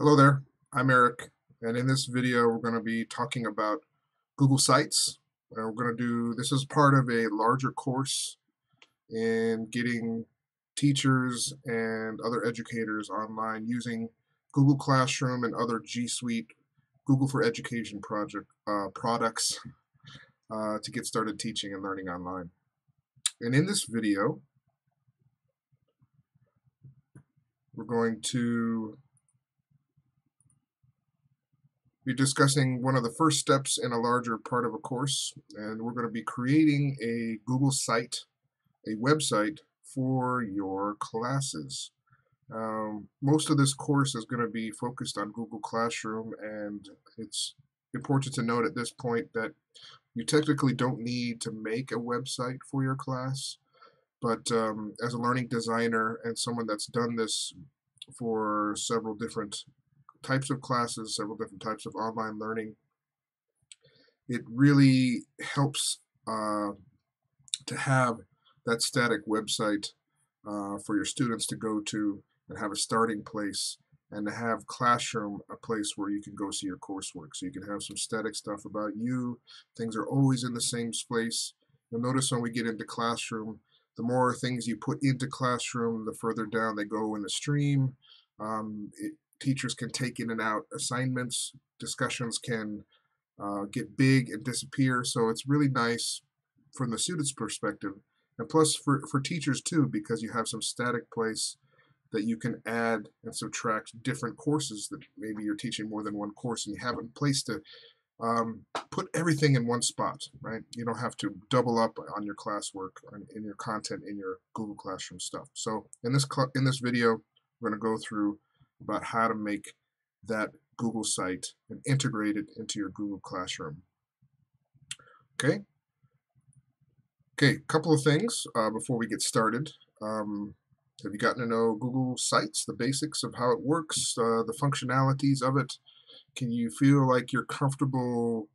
Hello there, I'm Eric, and in this video we're going to be talking about Google Sites. And we're going to do, this is part of a larger course in getting teachers and other educators online using Google Classroom and other G Suite Google for Education project uh, products uh, to get started teaching and learning online. And in this video, we're going to be discussing one of the first steps in a larger part of a course, and we're going to be creating a Google site, a website for your classes. Um, most of this course is going to be focused on Google Classroom, and it's important to note at this point that you technically don't need to make a website for your class, but um, as a learning designer and someone that's done this for several different types of classes, several different types of online learning. It really helps uh, to have that static website uh, for your students to go to and have a starting place and to have Classroom a place where you can go see your coursework. So you can have some static stuff about you. Things are always in the same place. You'll notice when we get into Classroom, the more things you put into Classroom, the further down they go in the stream. Um, it, teachers can take in and out assignments. Discussions can uh, get big and disappear. So it's really nice from the student's perspective. And plus for, for teachers too, because you have some static place that you can add and subtract different courses that maybe you're teaching more than one course and you have a place to um, put everything in one spot, right? You don't have to double up on your classwork in your content in your Google Classroom stuff. So in this in this video, we're going to go through about how to make that Google site and integrate it into your Google Classroom. Okay. Okay, a couple of things uh, before we get started. Um, have you gotten to know Google Sites, the basics of how it works, uh, the functionalities of it? Can you feel like you're comfortable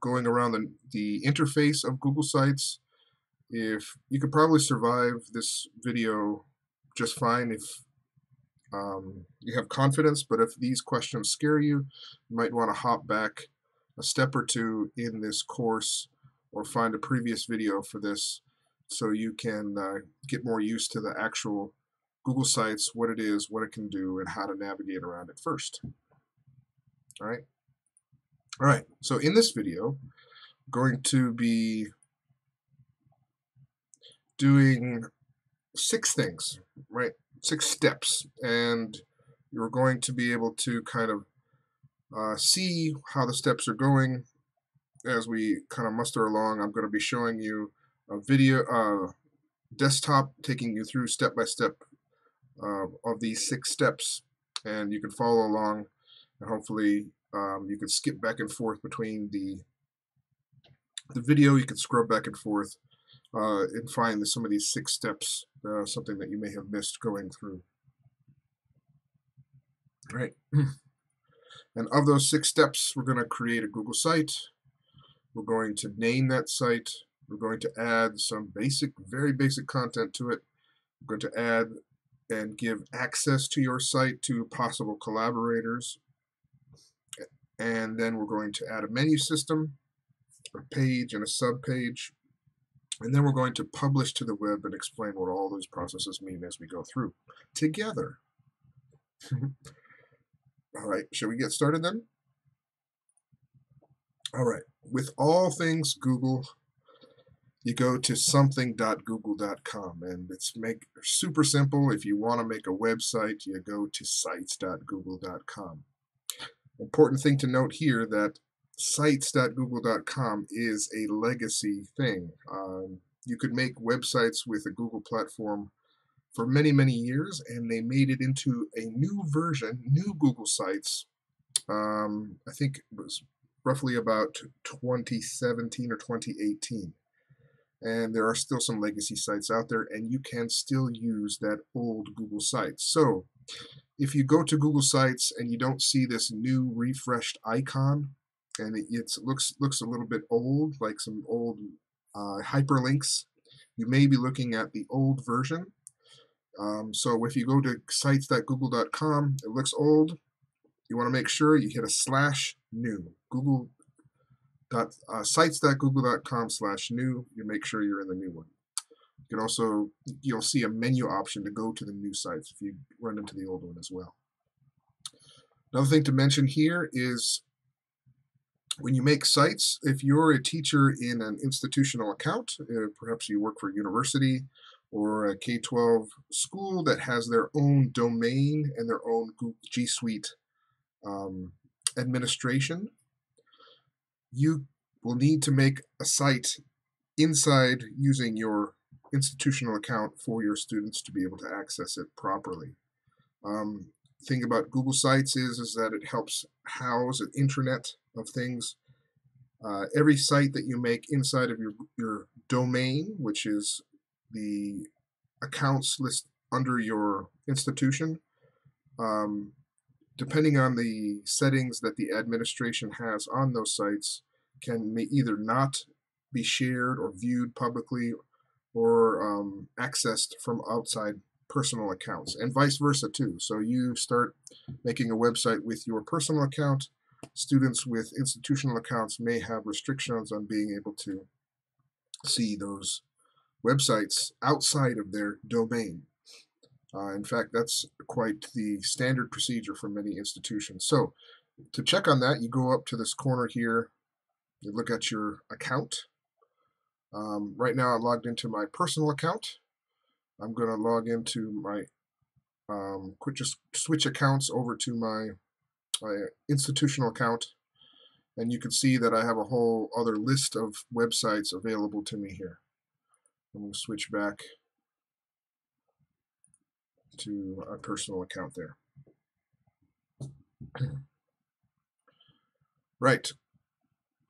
going around the, the interface of Google Sites? If you could probably survive this video just fine if um, you have confidence, but if these questions scare you, you might want to hop back a step or two in this course or find a previous video for this so you can uh, get more used to the actual Google Sites, what it is, what it can do, and how to navigate around it first. All right. All right, so in this video, I'm going to be doing six things, right? Six steps and you're going to be able to kind of uh, see how the steps are going as we kind of muster along. I'm going to be showing you a video uh, desktop taking you through step by step uh, of these six steps and you can follow along and hopefully um, you can skip back and forth between the the video you can scrub back and forth uh, and find some of these six steps, uh, something that you may have missed going through. All right. And of those six steps, we're going to create a Google site. We're going to name that site. We're going to add some basic, very basic content to it. We're going to add and give access to your site to possible collaborators. And then we're going to add a menu system, a page, and a sub page. And then we're going to publish to the web and explain what all those processes mean as we go through together. all right, shall we get started then? All right, with all things Google, you go to something.google.com and it's make super simple. If you want to make a website, you go to sites.google.com. Important thing to note here that sites.google.com is a legacy thing. Um, you could make websites with a Google platform for many, many years, and they made it into a new version, new Google Sites. Um, I think it was roughly about 2017 or 2018. And there are still some legacy sites out there, and you can still use that old Google Sites. So, if you go to Google Sites and you don't see this new refreshed icon, and it looks looks a little bit old, like some old uh, hyperlinks. You may be looking at the old version. Um, so if you go to sites.google.com, it looks old. you want to make sure you hit a slash new. Google dot, uh, sites.google.com slash new. You make sure you're in the new one. You can also, you'll see a menu option to go to the new sites if you run into the old one as well. Another thing to mention here is when you make sites, if you're a teacher in an institutional account, uh, perhaps you work for a university or a K-12 school that has their own domain and their own G Suite um, administration, you will need to make a site inside using your institutional account for your students to be able to access it properly. Um, thing about Google Sites is, is that it helps house an intranet of things. Uh, every site that you make inside of your, your domain, which is the accounts list under your institution, um, depending on the settings that the administration has on those sites, can may either not be shared or viewed publicly or um, accessed from outside personal accounts and vice versa too. So you start making a website with your personal account. Students with institutional accounts may have restrictions on being able to see those websites outside of their domain. Uh, in fact, that's quite the standard procedure for many institutions. So to check on that, you go up to this corner here, you look at your account. Um, right now I'm logged into my personal account. I'm going to log into my, um, quick just switch accounts over to my, my institutional account. And you can see that I have a whole other list of websites available to me here. I'm going to switch back to a personal account there. right.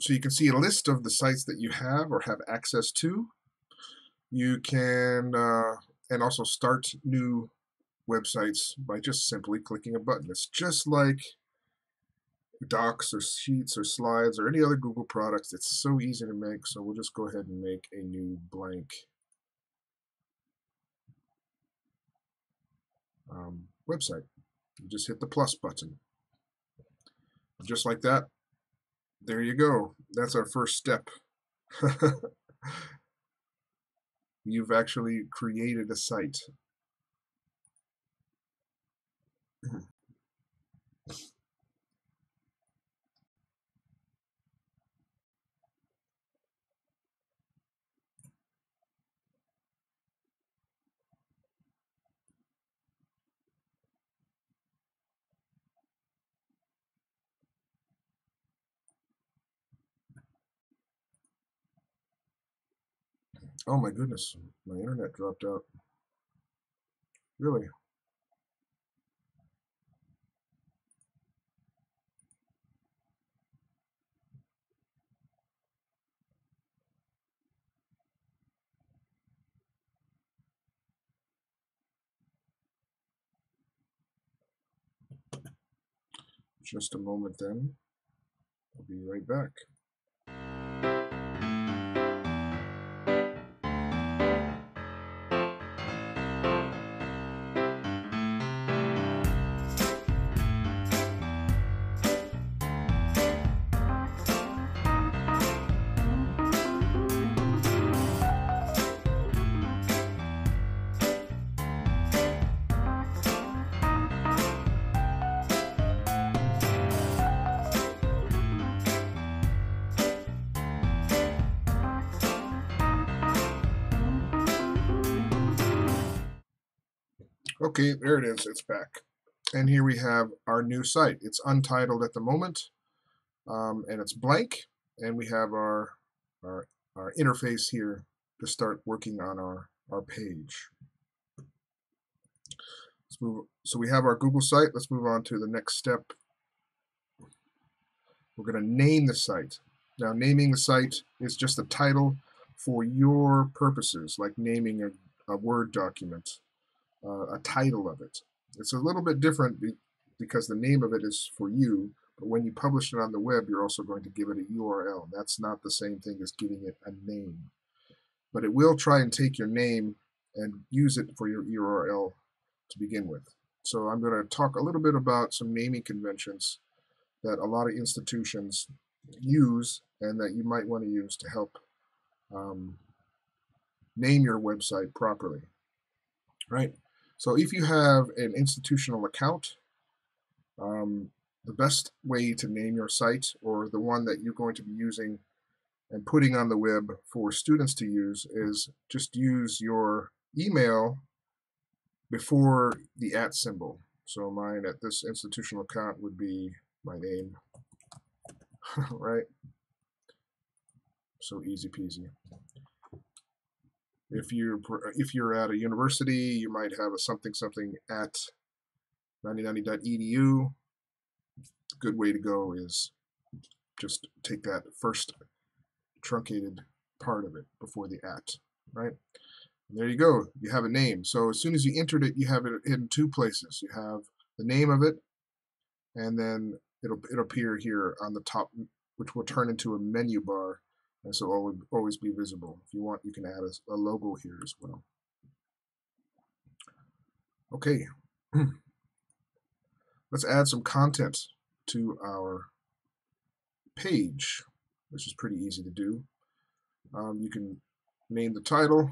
So you can see a list of the sites that you have or have access to. You can, uh, and also start new websites by just simply clicking a button. It's just like docs or sheets or slides or any other Google products. It's so easy to make, so we'll just go ahead and make a new blank um, website. You just hit the plus button. Just like that, there you go. That's our first step. You've actually created a site. Oh my goodness, my internet dropped out. Really? Just a moment then. I'll be right back. Okay, there it is. It's back. And here we have our new site. It's untitled at the moment, um, and it's blank. And we have our, our, our interface here to start working on our, our page. Let's move, so we have our Google site. Let's move on to the next step. We're going to name the site. Now, naming the site is just a title for your purposes, like naming a, a Word document uh, a title of it. It's a little bit different be because the name of it is for you, but when you publish it on the web, you're also going to give it a URL. That's not the same thing as giving it a name. But it will try and take your name and use it for your URL to begin with. So I'm going to talk a little bit about some naming conventions that a lot of institutions use and that you might want to use to help um, name your website properly. Right? So if you have an institutional account, um, the best way to name your site or the one that you're going to be using and putting on the web for students to use is just use your email before the at symbol. So mine at this institutional account would be my name, right? So easy peasy. If you're uh, if you're at a university, you might have a something something at 9090.edu. Good way to go is just take that first truncated part of it before the at, right? And there you go. You have a name. So as soon as you entered it, you have it in two places. You have the name of it, and then it'll it'll appear here on the top, which will turn into a menu bar, and so will always be visible. If you want, you can add a, a logo here as well. Okay, let's add some content to our page, which is pretty easy to do. Um, you can name the title.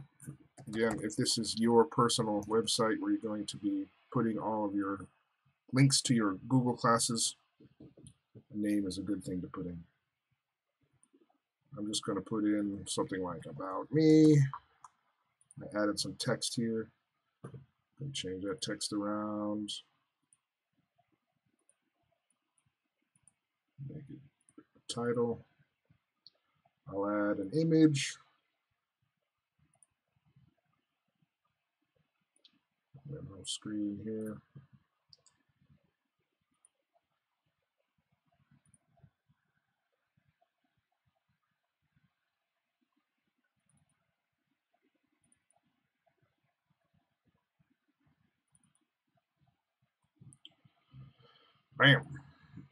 Again, if this is your personal website where you're going to be putting all of your links to your Google classes, a name is a good thing to put in. I'm just going to put in something like about me. I added some text here. change that text around. Make it a title. I'll add an image. Little screen here. Bam.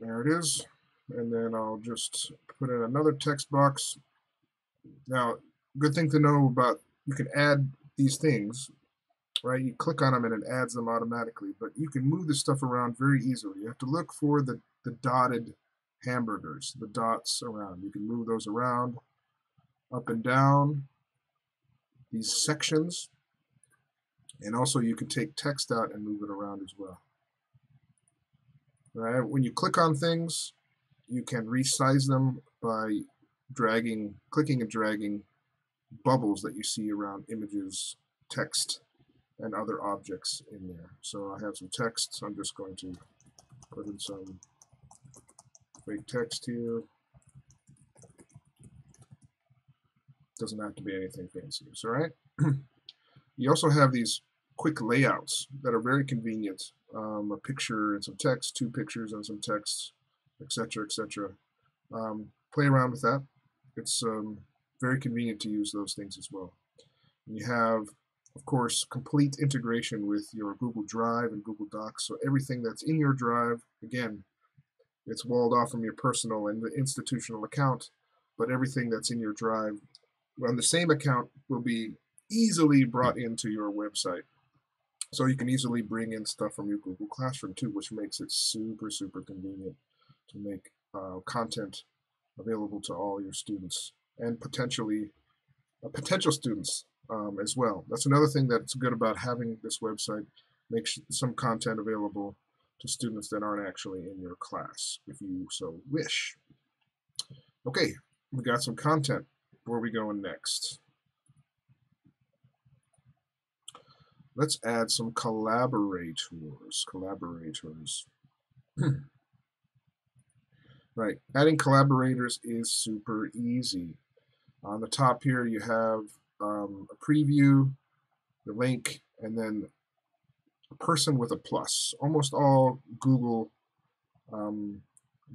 There it is. And then I'll just put in another text box. Now, good thing to know about, you can add these things, right? You click on them and it adds them automatically, but you can move this stuff around very easily. You have to look for the, the dotted hamburgers, the dots around. You can move those around, up and down, these sections, and also you can take text out and move it around as well. Right? When you click on things, you can resize them by dragging, clicking and dragging bubbles that you see around images, text, and other objects in there. So I have some text, so I'm just going to put in some fake text here. Doesn't have to be anything fancy, all right? you also have these quick layouts that are very convenient. Um, a picture and some text, two pictures and some text, etc., etc. Um, play around with that. It's um, very convenient to use those things as well. And you have, of course, complete integration with your Google Drive and Google Docs. So everything that's in your Drive, again, it's walled off from your personal and the institutional account, but everything that's in your Drive on the same account will be easily brought into your website. So you can easily bring in stuff from your Google Classroom too, which makes it super, super convenient to make uh, content available to all your students and potentially uh, potential students um, as well. That's another thing that's good about having this website. Make some content available to students that aren't actually in your class, if you so wish. Okay, we got some content. Where are we going next? Let's add some collaborators. Collaborators. right, adding collaborators is super easy. On the top here you have um, a preview, the link, and then a person with a plus. Almost all Google um,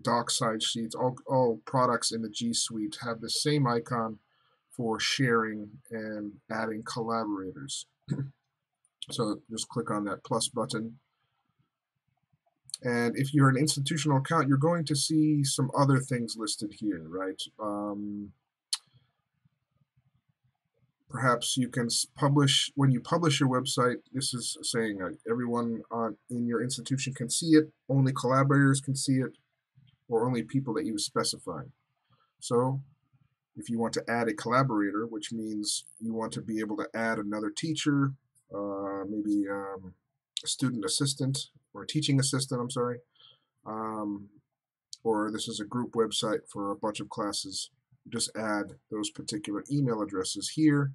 doc side sheets, all, all products in the G Suite have the same icon for sharing and adding collaborators. So just click on that plus button. And if you're an institutional account, you're going to see some other things listed here, right? Um, perhaps you can publish, when you publish your website, this is saying uh, everyone on, in your institution can see it, only collaborators can see it, or only people that you specify. So if you want to add a collaborator, which means you want to be able to add another teacher, uh, maybe um, a student assistant or a teaching assistant, I'm sorry, um, or this is a group website for a bunch of classes, just add those particular email addresses here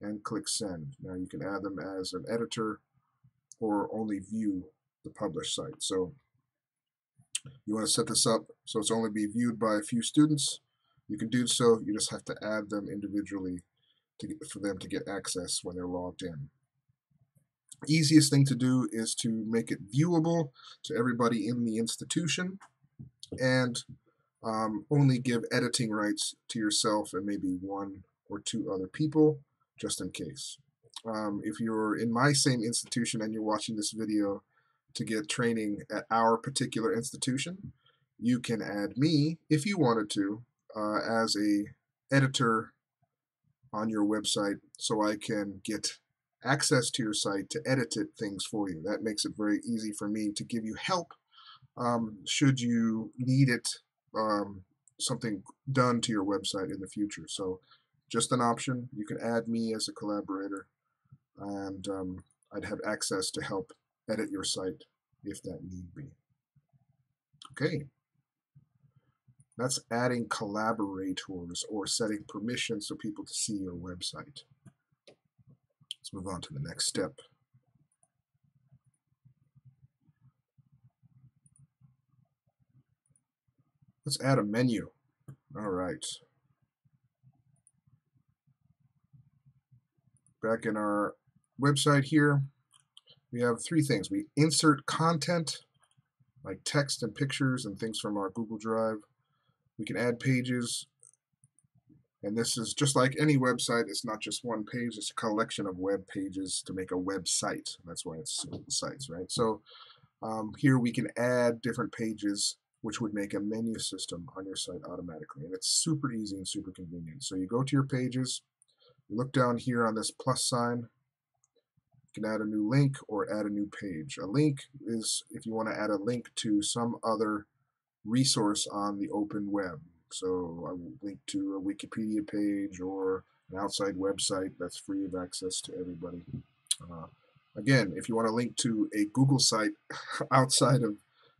and click send. Now you can add them as an editor or only view the published site. So you want to set this up so it's only be viewed by a few students. You can do so, you just have to add them individually to for them to get access when they're logged in. Easiest thing to do is to make it viewable to everybody in the institution and um, only give editing rights to yourself and maybe one or two other people just in case. Um, if you're in my same institution and you're watching this video to get training at our particular institution, you can add me if you wanted to uh, as a editor on your website so I can get access to your site to edit it, things for you. That makes it very easy for me to give you help um, should you need it um, something done to your website in the future. So just an option. You can add me as a collaborator and um, I'd have access to help edit your site if that need be. Okay. That's adding collaborators or setting permissions so people to see your website. Move on to the next step. Let's add a menu. All right. Back in our website here, we have three things. We insert content, like text and pictures and things from our Google Drive. We can add pages. And this is just like any website, it's not just one page, it's a collection of web pages to make a website. That's why it's sites, right? So um, here we can add different pages which would make a menu system on your site automatically. And it's super easy and super convenient. So you go to your pages, you look down here on this plus sign, you can add a new link or add a new page. A link is if you want to add a link to some other resource on the open web. So I will link to a Wikipedia page or an outside website that's free of access to everybody. Uh, again, if you want to link to a Google site outside of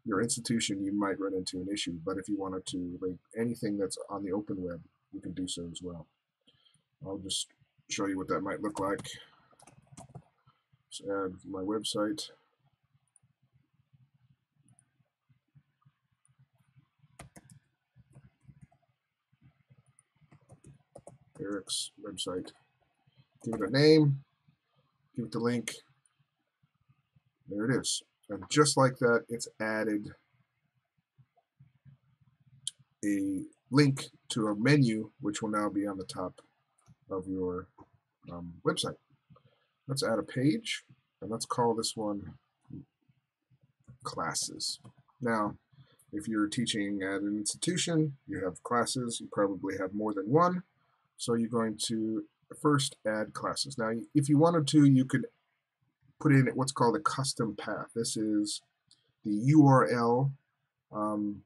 your institution, you might run into an issue. But if you wanted to link anything that's on the open web, you can do so as well. I'll just show you what that might look like. Let's add my website. Eric's website. Give it a name, give it the link. There it is. And just like that, it's added a link to a menu, which will now be on the top of your um, website. Let's add a page, and let's call this one classes. Now, if you're teaching at an institution, you have classes, you probably have more than one, so you're going to first add classes. Now, if you wanted to, you could put in what's called a custom path. This is the URL, um,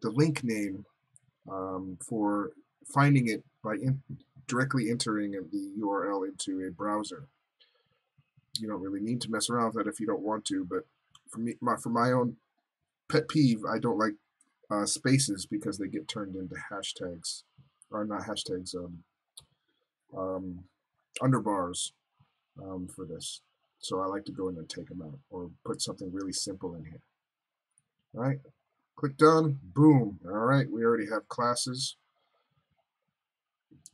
the link name um, for finding it by in directly entering the URL into a browser. You don't really need to mess around with that if you don't want to, but for me, my, for my own pet peeve, I don't like uh, spaces because they get turned into hashtags, or not hashtags, um, um, underbars um, for this. So I like to go in and take them out or put something really simple in here. All right, click done, boom. All right, we already have classes.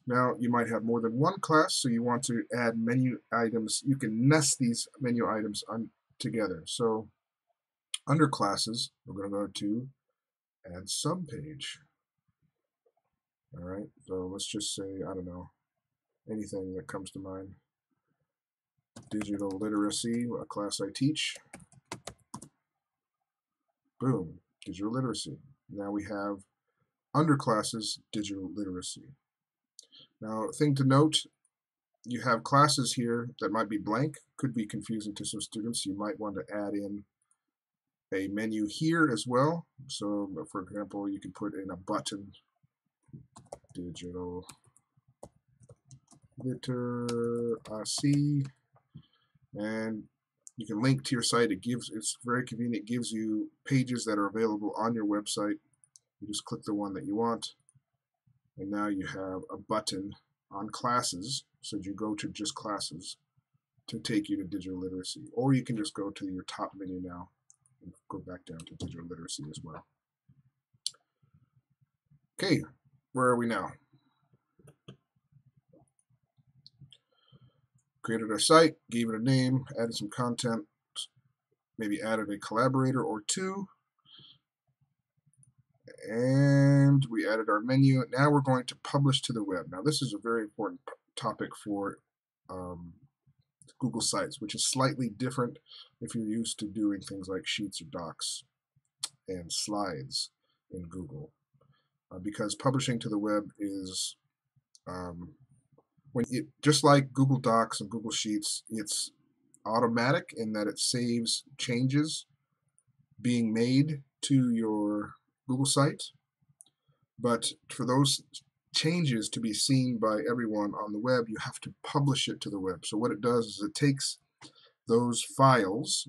Now you might have more than one class, so you want to add menu items. You can nest these menu items on together. So under classes, we're going to go to add subpage. All right, so let's just say, I don't know, anything that comes to mind digital literacy, a class I teach. Boom, digital literacy. Now we have under classes, digital literacy. Now, thing to note, you have classes here that might be blank, could be confusing to some students. You might want to add in a menu here as well. So, for example, you can put in a button, digital literacy, and you can link to your site. It gives it's very convenient. It gives you pages that are available on your website. You just click the one that you want, and now you have a button on classes. So you go to just classes to take you to digital literacy, or you can just go to your top menu now and go back down to digital literacy as well. Okay, where are we now? created our site, gave it a name, added some content, maybe added a collaborator or two, and we added our menu. Now we're going to publish to the web. Now this is a very important topic for um, Google Sites, which is slightly different if you're used to doing things like Sheets or Docs and slides in Google. Uh, because publishing to the web is um, when it just like Google Docs and Google Sheets, it's automatic in that it saves changes being made to your Google site. But for those changes to be seen by everyone on the web, you have to publish it to the web. So what it does is it takes those files,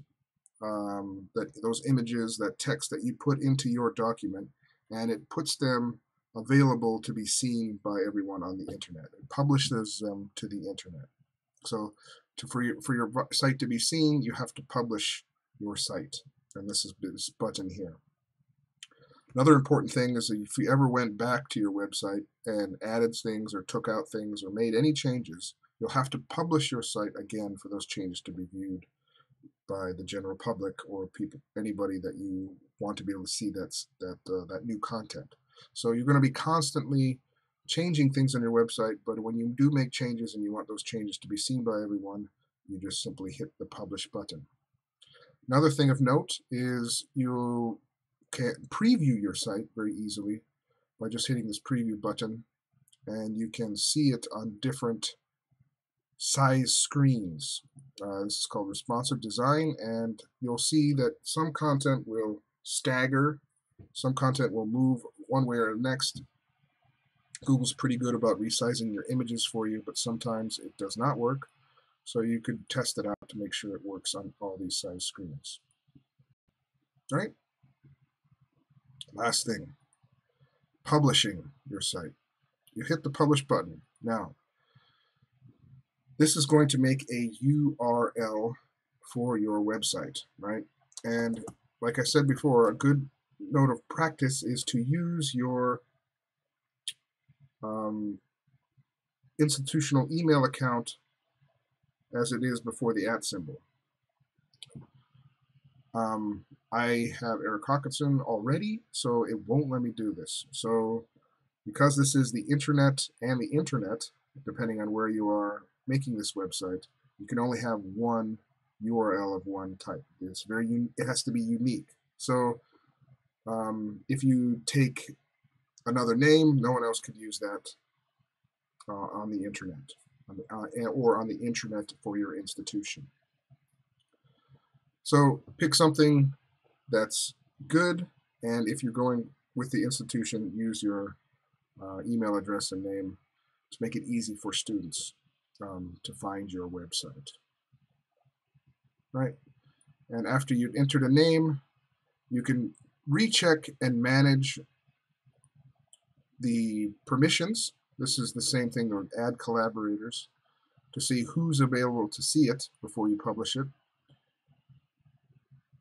um, that those images, that text that you put into your document, and it puts them available to be seen by everyone on the internet. It publishes them to the internet. So to, for, your, for your site to be seen, you have to publish your site. And this is this button here. Another important thing is that if you ever went back to your website and added things or took out things or made any changes, you'll have to publish your site again for those changes to be viewed by the general public or people, anybody that you want to be able to see that's, that, uh, that new content. So you're going to be constantly changing things on your website, but when you do make changes and you want those changes to be seen by everyone, you just simply hit the publish button. Another thing of note is you can preview your site very easily by just hitting this preview button and you can see it on different size screens. Uh, this is called responsive design and you'll see that some content will stagger, some content will move one way or the next. Google's pretty good about resizing your images for you, but sometimes it does not work. So you could test it out to make sure it works on all these size screens. All right? Last thing, publishing your site. You hit the publish button. Now, this is going to make a URL for your website, right? And like I said before, a good note of practice is to use your um, institutional email account as it is before the at symbol. Um, I have Eric Hawkinson already, so it won't let me do this. So because this is the internet and the internet, depending on where you are making this website, you can only have one URL of one type. It's very it has to be unique. So um, if you take another name, no one else could use that uh, on the internet uh, or on the internet for your institution. So pick something that's good, and if you're going with the institution, use your uh, email address and name to make it easy for students um, to find your website. Right? And after you've entered a name, you can recheck and manage the permissions. This is the same thing with add collaborators to see who's available to see it before you publish it.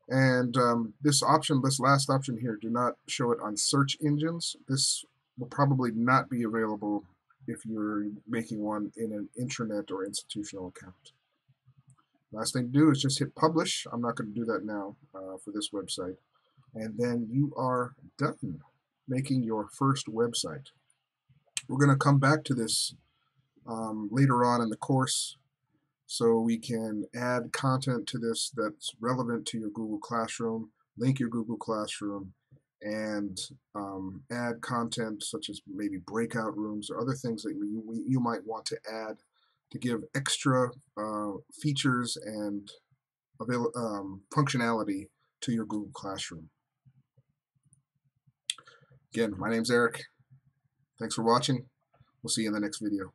And um, this option, this last option here, do not show it on search engines. This will probably not be available if you're making one in an intranet or institutional account. Last thing to do is just hit publish. I'm not going to do that now uh, for this website and then you are done making your first website. We're going to come back to this um, later on in the course so we can add content to this that's relevant to your Google Classroom, link your Google Classroom, and um, add content such as maybe breakout rooms or other things that you, you might want to add to give extra uh, features and avail um, functionality to your Google Classroom. Again, my name's Eric. Thanks for watching. We'll see you in the next video.